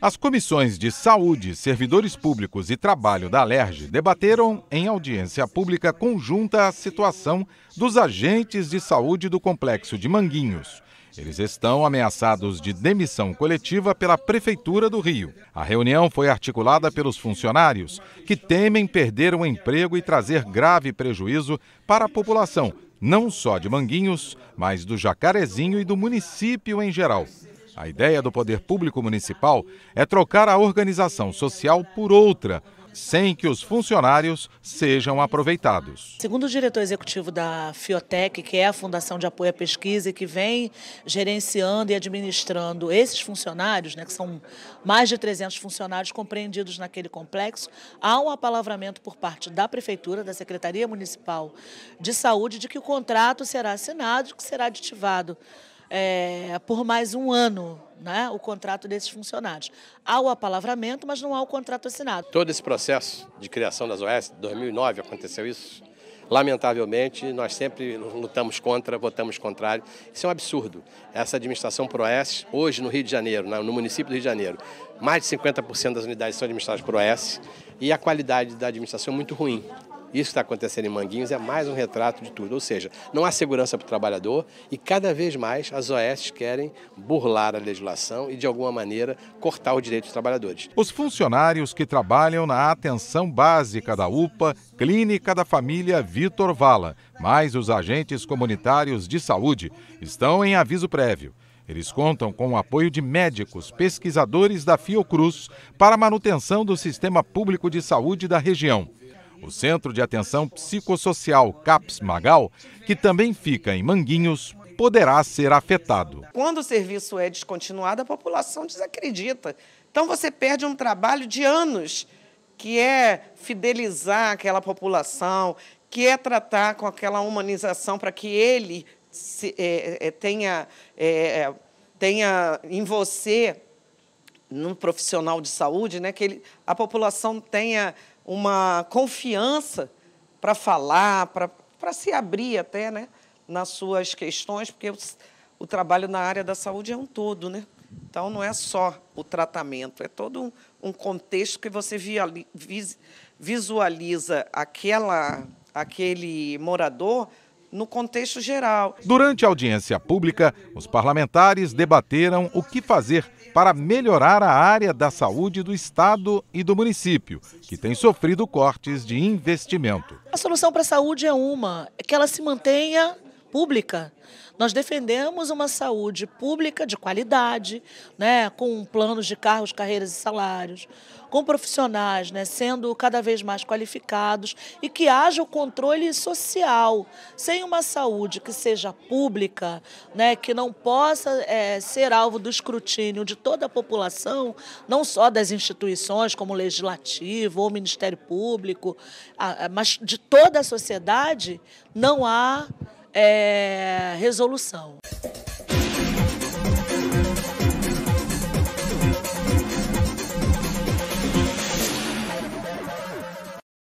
As comissões de Saúde, Servidores Públicos e Trabalho da Alerj debateram em audiência pública conjunta a situação dos agentes de saúde do complexo de Manguinhos. Eles estão ameaçados de demissão coletiva pela Prefeitura do Rio. A reunião foi articulada pelos funcionários, que temem perder o emprego e trazer grave prejuízo para a população, não só de Manguinhos, mas do Jacarezinho e do município em geral. A ideia do poder público municipal é trocar a organização social por outra, sem que os funcionários sejam aproveitados. Segundo o diretor executivo da Fiotec, que é a Fundação de Apoio à Pesquisa e que vem gerenciando e administrando esses funcionários, né, que são mais de 300 funcionários compreendidos naquele complexo, há um apalavramento por parte da Prefeitura, da Secretaria Municipal de Saúde, de que o contrato será assinado, que será aditivado é, por mais um ano né, o contrato desses funcionários. Há o apalavramento, mas não há o contrato assinado. Todo esse processo de criação das OS, 2009 aconteceu isso. Lamentavelmente, nós sempre lutamos contra, votamos contrário. Isso é um absurdo. Essa administração ProS, hoje no Rio de Janeiro, no município do Rio de Janeiro, mais de 50% das unidades são administradas por OS e a qualidade da administração é muito ruim. Isso que está acontecendo em Manguinhos é mais um retrato de tudo. Ou seja, não há segurança para o trabalhador e cada vez mais as OS querem burlar a legislação e, de alguma maneira, cortar o direito dos trabalhadores. Os funcionários que trabalham na atenção básica da UPA, Clínica da Família Vitor Vala, mais os agentes comunitários de saúde, estão em aviso prévio. Eles contam com o apoio de médicos, pesquisadores da Fiocruz para a manutenção do sistema público de saúde da região. O Centro de Atenção Psicossocial CAPS Magal, que também fica em Manguinhos, poderá ser afetado. Quando o serviço é descontinuado, a população desacredita. Então você perde um trabalho de anos, que é fidelizar aquela população, que é tratar com aquela humanização para que ele se, é, é, tenha, é, tenha em você, num profissional de saúde, né, que ele, a população tenha uma confiança para falar, para se abrir até né, nas suas questões, porque o, trabalho na área da saúde é um todo. Né? Então, não é só o tratamento, é todo um, um contexto que você visualiza aquela, aquele morador no contexto geral. Durante a audiência pública, os parlamentares debateram o que fazer para melhorar a área da saúde do Estado e do município, que tem sofrido cortes de investimento. A solução para a saúde é uma, é que ela se mantenha pública. Nós defendemos uma saúde pública de qualidade, né, com planos de cargos, carreiras e salários, com profissionais né, sendo cada vez mais qualificados e que haja o controle social. Sem uma saúde que seja pública, né, que não possa é, ser alvo do escrutínio de toda a população, não só das instituições como o Legislativo ou o Ministério Público, mas de toda a sociedade, não há é, resolução.